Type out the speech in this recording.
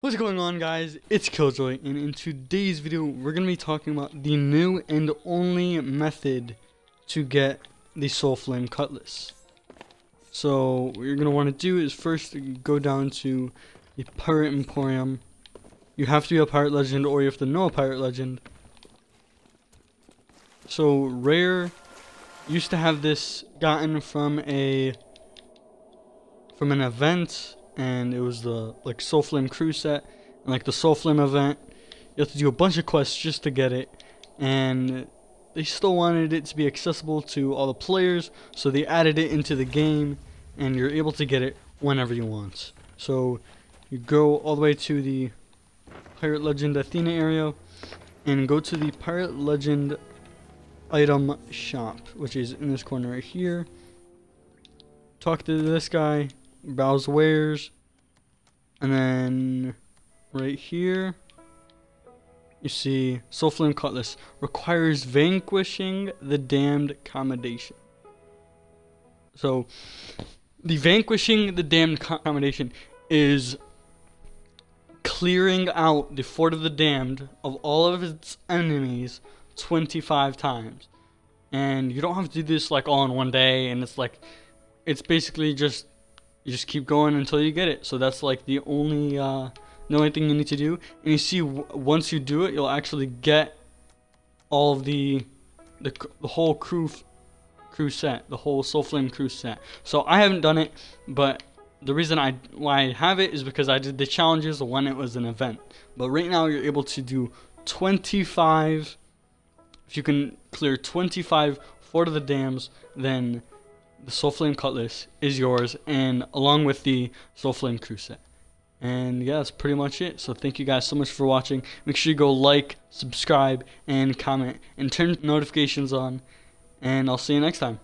What's going on guys, it's Killjoy and in today's video we're going to be talking about the new and only method to get the Soulflame Cutlass. So what you're going to want to do is first go down to the Pirate Emporium. You have to be a Pirate Legend or you have to know a Pirate Legend. So Rare used to have this gotten from a from an event and it was the like Soulflame crew set and like the Soulflame event. You have to do a bunch of quests just to get it, and they still wanted it to be accessible to all the players, so they added it into the game, and you're able to get it whenever you want. So you go all the way to the Pirate Legend Athena area, and go to the Pirate Legend item shop, which is in this corner right here. Talk to this guy, browse wares and then right here you see soulflame cutlass requires vanquishing the damned commendation so the vanquishing the damned commendation is clearing out the fort of the damned of all of its enemies 25 times. And you don't have to do this like all in one day and it's like it's basically just you just keep going until you get it. So that's like the only uh, the only thing you need to do. And you see, once you do it, you'll actually get all of the the, the whole crew crew set, the whole Soulflame crew set. So I haven't done it, but the reason I why I have it is because I did the challenges when it was an event. But right now you're able to do 25. If you can clear 25 Fort of the Dams, then the Soulflame Cutlass is yours, and along with the Soulflame Crew set. And yeah, that's pretty much it. So thank you guys so much for watching. Make sure you go like, subscribe, and comment, and turn notifications on. And I'll see you next time.